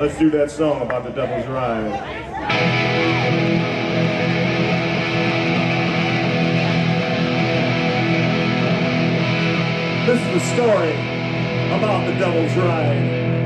Let's do that song about the Devil's Ride. This is the story about the Devil's Ride.